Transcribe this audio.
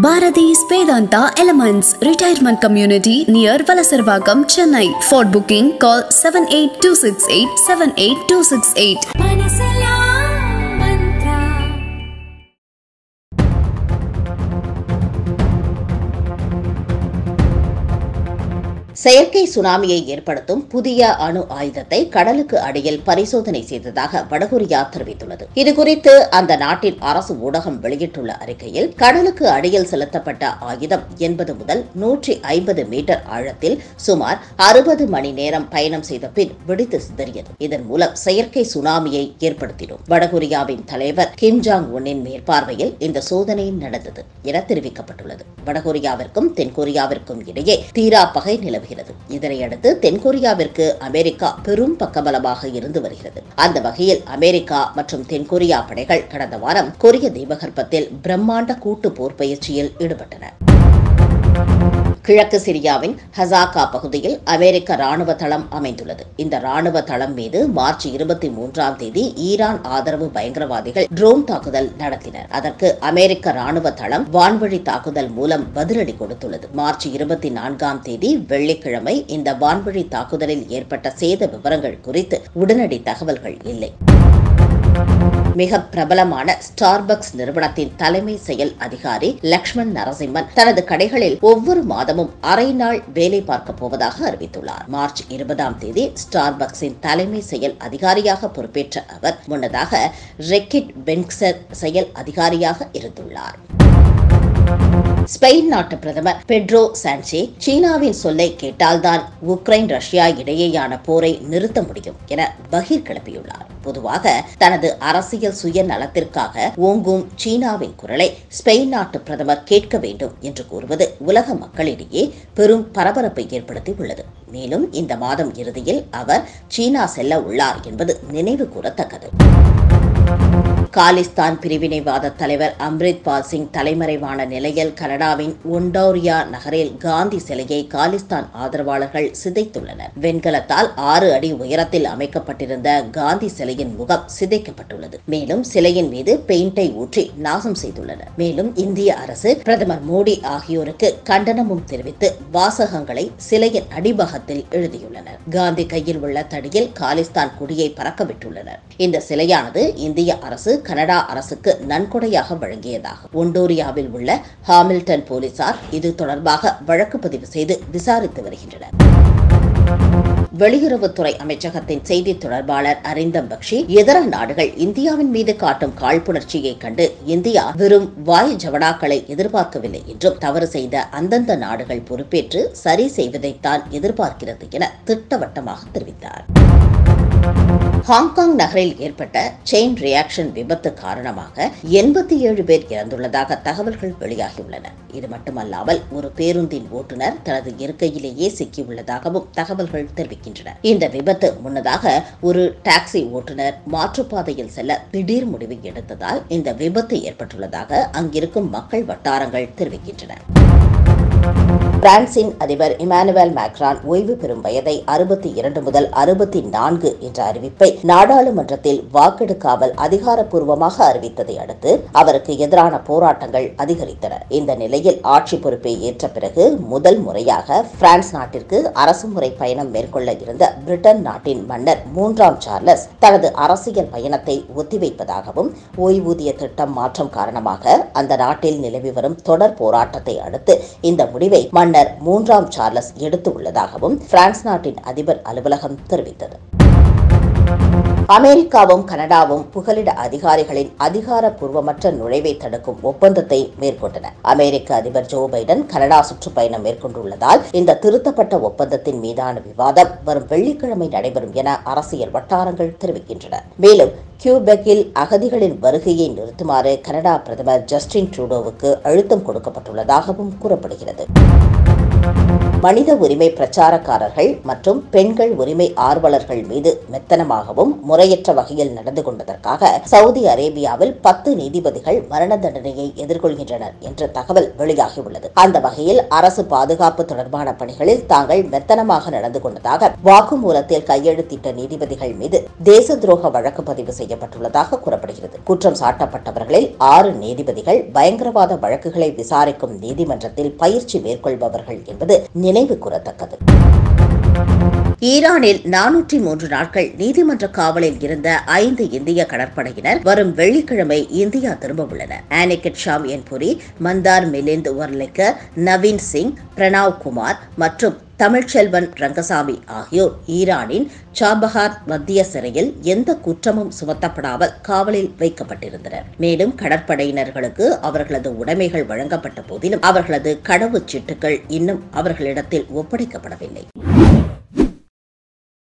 Bharati's Vedanta Elements Retirement Community near Valasarvagam, Chennai. For booking, call 78268 செயற்கை சுனாமியை ஏற்படுத்தும் புதிய அணு ஆயுதத்தை கடலுக்கு அடியில் பரிசோதனை செய்ததாக வடகொரியா தெரிவித்துள்ளது. இதுகுறித்து அந்த நாட்டின் அரசு ஊடகம் வெளியிட்டுள்ள அறிக்கையில் கடலுக்கு அடியில் செலுத்தப்பட்ட ஆயுதம் எண்பது முதல் நூற்றி ஐம்பது மீட்டர் ஆழத்தில் சுமார் அறுபது மணி நேரம் பயணம் செய்த பின் வெடித்து சிதறியது. இதன் மூலம் செயற்கை சுனாமியை ஏற்படுத்தினோம் வடகொரியாவின் தலைவர் கிம் ஜாங் உன்னின் மேற்பார்வையில் இந்த சோதனை நடந்தது என தெரிவிக்கப்பட்டுள்ளது. வடகொரியாவிற்கும் தென்கொரியாவிற்கும் இடையே தீரா பகை நிலவுகிறது. இதனையடுத்து தென்கொரியாவிற்கு அமெரிக்கா பெரும் பக்கபலமாக இருந்து வருகிறது. அந்த வகையில் அமெரிக்கா மற்றும் தென்கொரியா படைகள் கடந்த வாரம் கொரிய தீபகற்பத்தில் பிரம்மாண்ட கூட்டு போர் பயிற்சியில் ஈடுபட்டன. கிழக்கு சிரியாவின் ஹசாகா பகுதியில் அமெரிக்க ராணுவ தளம் அமைந்துள்ளது. இந்த ராணுவ தளம் மீது மார்ச் இருபத்தி மூன்றாம் தேதி ஈரான் ஆதரவு பயங்கரவாதிகள் ட்ரோன் தாக்குதல் நடத்தினர். அதற்கு அமெரிக்க ராணுவ தளம் வான்வழி தாக்குதல் மூலம் பதிலடி கொடுத்துள்ளது. மார்ச் இருபத்தி நான்காம் தேதி வெள்ளிக்கிழமை இந்த வான்வழி தாக்குதலில் ஏற்பட்ட சேத விவரங்கள் குறித்து உடனடி தகவல்கள் இல்லை. மிக பிரபலமான ஸ்டார்பக்ஸ் நிறுவனத்தின் தலைமை செயல் அதிகாரி லக்ஷ்மண் நரசிம்மன் தனது கடைகளில் ஒவ்வொரு மாதமும் அரை நாள் வேலை பார்க்க போவதாக அறிவித்துள்ளார். மார்ச் இருபதாம் தேதி ஸ்டார்பக்ஸின் தலைமை செயல் அதிகாரியாக பொறுப்பேற்ற அவர் முன்னதாக ரெக்கிட் பென்க்சர் செயல் அதிகாரியாக இருந்துள்ளார். ஸ்பெயின் நாட்டு பிரதமர் பெட்ரோ சான்சே சீனாவின் சொல்லை கேட்டால்தான் உக்ரைன் ரஷ்யா இடையேயான போரை நிறுத்த முடியும் என பகிர் கிளப்பியுள்ளார் பொதுவாக தனது அரசியல் சுயநலத்திற்காக ஓங்கும் சீனாவின் குரலை ஸ்பெயின் நாட்டு பிரதமர் கேட்க வேண்டும் என்று கூறுவது உலக மக்களிடையே பெரும் பரபரப்பை ஏற்படுத்தி உள்ளது மேலும் இந்த மாதம் இறுதியில் அவர் சீனா செல்ல உள்ளார் என்பது நினைவு கூறத்தக்கது. காலிஸ்தான் பிரிவினைவாத தலைவர் அம்ரித்பால் சிங் தலைமறைவான நிலையில் கனடாவின் ஒண்டோரியா நகரில் காந்தி சிலையை காலிஸ்தான் ஆதரவாளர்கள் சிதைத்துள்ளனர். வெண்கலத்தால் ஆறு அடி உயரத்தில் அமைக்கப்பட்டிருந்த காந்தி சிலையின் முகம் சிதைக்கப்பட்டுள்ளது. மேலும் சிலையின் மீது பெயிண்டை ஊற்றி நாசம் செய்துள்ளனர். மேலும் இந்திய அரசு பிரதமர் மோடி ஆகியோருக்கு கண்டனமும் தெரிவித்து வாசகங்களை சிலையின் அடிபாகத்தில் எழுதியுள்ளனர். காந்தி கையில் உள்ள தடியில் காலிஸ்தான் கொடியை பறக்கவிட்டுள்ளனர். இந்த சிலையானது இந்திய அரசு கனடா அரசுக்கு நன்கொடையாக வழங்கியதாகும் ஒண்டோரியாவில் உள்ள ஹாமில்டன் போலீசார் இது தொடர்பாக வழக்கு பதிவு செய்து விசாரித்து வருகின்றனர். வெளியுறவுத்துறை அமைச்சகத்தின் செய்தி தொடர்பாளர் அரிந்தம் பக்ஷி இதர நாடுகள் இந்தியாவின் மீது காட்டும் காழ்ப்புணர்ச்சியை கண்டு இந்தியா வெறும் வாய் ஜவடாக்களை எதிர்பார்க்கவில்லை என்றும் தவறு செய்த அந்தந்த நாடுகள் பொறுப்பேற்று சரி செய்வதைத்தான் எதிர்பார்க்கிறது என திட்டவட்டமாக தெரிவித்தார். ஹாங்காங் நகரில் ஏற்பட்ட செயின் ரியாக்ஷன் விபத்து காரணமாக எண்பத்தி ஏழு பேர் இறந்துள்ளதாக தகவல்கள் வெளியாகியுள்ளன. இது மட்டுமல்லாமல் ஒரு பேருந்தின் ஓட்டுநர் தனது இருக்கையிலேயே சிக்கியுள்ளதாகவும் தகவல்கள் தெரிவிக்கின்றன. இந்த விபத்து முன்னதாக ஒரு டாக்ஸி ஓட்டுநர் மாற்றுப்பாதையில் செல்ல திடீர் முடிவு எடுத்ததால் இந்த விபத்து ஏற்பட்டுள்ளதாக அங்கிருக்கும் மக்கள் வட்டாரங்கள் தெரிவிக்கின்றன. பிரான்சின் அதிபர் இமானுவேல் மேக்ரான் ஓய்வு பெறும் வயதை அறுபத்தி இரண்டு முதல் அறுபத்தி நான்கு என்ற அறிவிப்பை நாடாளுமன்றத்தில் வாக்கெடுக்காமல் அதிகாரப்பூர்வமாக அறிவித்ததை அடுத்து அவருக்கு எதிரான போராட்டங்கள் அதிகரித்தன. இந்த நிலையில் ஆட்சி பொறுப்பை ஏற்ற பிறகு முதல் முறையாக பிரான்ஸ் நாட்டிற்கு அரசுமுறை பயணம் மேற்கொள்ள இருந்த பிரிட்டன் நாட்டின் மன்னர் மூன்றாம் சார்லஸ் தனது அரசியல் பயணத்தை ஒத்திவைப்பதாகவும் ஓய்வூதிய திட்டம் மாற்றம் காரணமாக அந்த நாட்டில் நிலவி வரும் தொடர் போராட்டத்தை அடுத்து இந்த முடிவை மன்னர் மூன்றாம் சார்லஸ் எடுத்து உள்ளதாகவும் பிரான்ஸ் நாட்டின் அதிபர் அலுவலகம் தெரிவித்தது. அமெரிக்காவும் கனடாவும் புகலிட அதிகாரிகளின் அதிகாரப்பூர்வமற்ற நுழைவை தடுக்கும் ஒப்பந்தத்தை மேற்கொண்டன. அமெரிக்க அதிபர் ஜோ பைடன் கனடா சுற்றுப்பயணம் மேற்கொண்டுள்ளதால் இந்த திருத்தப்பட்ட ஒப்பந்தத்தின் மீதான விவாதம் வரும் வெள்ளிக்கிழமை நடைபெறும் என அரசியல் வட்டாரங்கள் தெரிவிக்கின்றன. மேலும் கியூபெக்கில் அகதிகளின் வருகையை நிறுத்துமாறு கனடா பிரதமர் ஜஸ்டின் ட்ரூடோவுக்கு அழுத்தம் கொடுக்கப்பட்டுள்ளதாகவும் கூறப்படுகிறது. மனித உரிமை பிரச்சாரக்காரர்கள் மற்றும் பெண்கள் உரிமை ஆர்வலர்கள் மீது மெத்தனமாகவும் முறையற்ற வகையில் நடந்து கொண்டதற்காக சவுதி அரேபியாவில் பத்து நீதிபதிகள் மரண தண்டனையை எதிர்கொள்கின்றனர் என்ற தகவல் வெளியாகியுள்ளது. அந்த வகையில் அரசு பாதுகாப்பு தொடர்பான பணிகளில் தாங்கள் மெத்தனமாக நடந்து கொண்டதாக வாக்குமூலத்தில் கையெழுத்திட்ட நீதிபதிகள் மீது தேச துரோக வழக்கு பதிவு செய்யப்பட்டுள்ளதாக கூறப்படுகிறது. குற்றம் சாட்டப்பட்டவர்களில் ஆறு நீதிபதிகள் பயங்கரவாத வழக்குகளை விசாரிக்கும் நீதிமன்றத்தில் பயிற்சி மேற்கொள்பவர்கள் என்பது நினைவு கூறத்தக்கது. ஈரானில் நானூற்றி மூன்று நாட்கள் நீதிமன்ற காவலில் இருந்த ஐந்து இந்திய கடற்படையினர் வரும் வெள்ளிக்கிழமை இந்தியா திரும்ப உள்ளனர் ஆனிகட் ஷாமியன்புரி மந்தார் மிலிந்த் ஒர்லிக்கர் நவீன் சிங் பிரணாவ் குமார் மற்றும் தமிழ்ச்செல்வன் ரங்கசாமி ஆகியோர் ஈரானின் சாபஹார் மத்திய சிறையில் எந்த குற்றமும் சுமத்தப்படாமல் காவலில் வைக்கப்பட்டிருந்தனர். மேலும் கடற்படையினர்களுக்கு அவர்களது உடைமைகள் வழங்கப்பட்ட போதிலும் அவர்களது கடவுச்சீட்டுகள் இன்னும் அவர்களிடத்தில் ஒப்படைக்கப்படவில்லை.